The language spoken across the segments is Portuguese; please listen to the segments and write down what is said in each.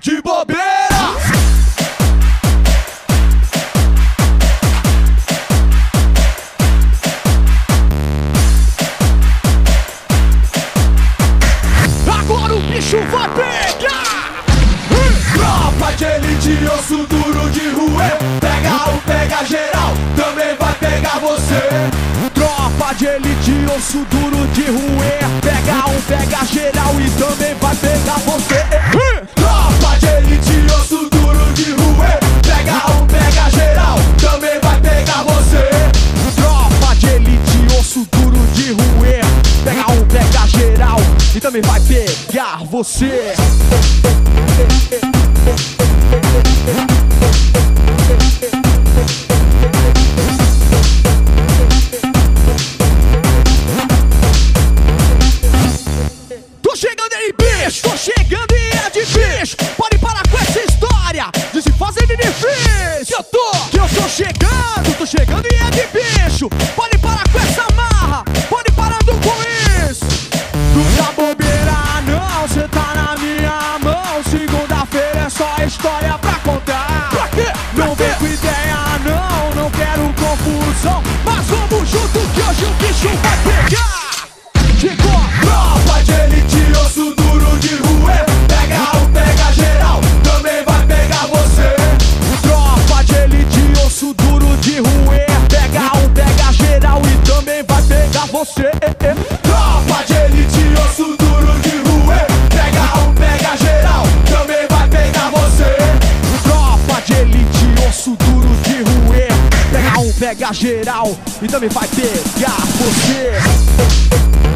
de bobeira. Agora o bicho vai pegar. Tropa de elite, osso duro de rua, Pega o pega geral, também vai pegar você. Tropa de elite, osso duro também vai pegar você. Tô chegando aí, bicho! Tô chegando e é difícil! Pode parar com essa história de se fazer de difícil! Eu tô, que eu tô chegando, tô chegando e é de bicho! Pode confusão! Pega um, pega geral e também vai pegar você.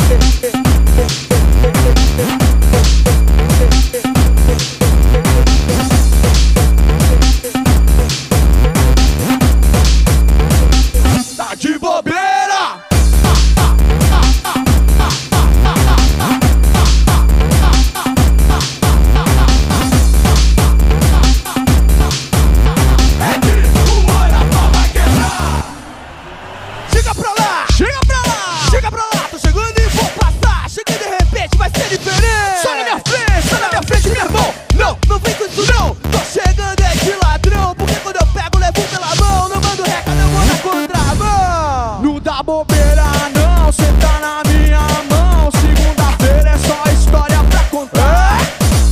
Bobeira não, cê tá na minha mão! Segunda-feira é só história pra contar!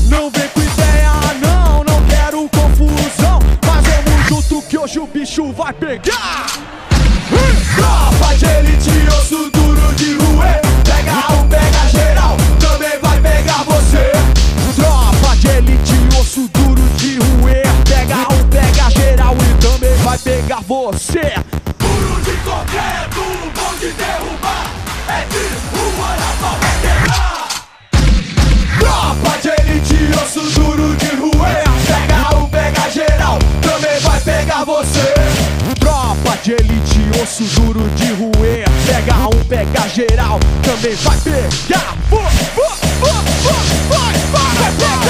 Não vem com ideia não, não quero confusão! Mas vamos junto que hoje o bicho vai pegar! Tropa de elite, osso duro de roer. Pega um, pega geral, também vai pegar você. Tropa de elite, osso duro de roer. Pega um, pega geral e também vai pegar você. Duro de concreto, de elite, osso duro de roer. Pega um, pega geral, também vai pegar. Vai, vai, vai pegar você. Vai pegar você.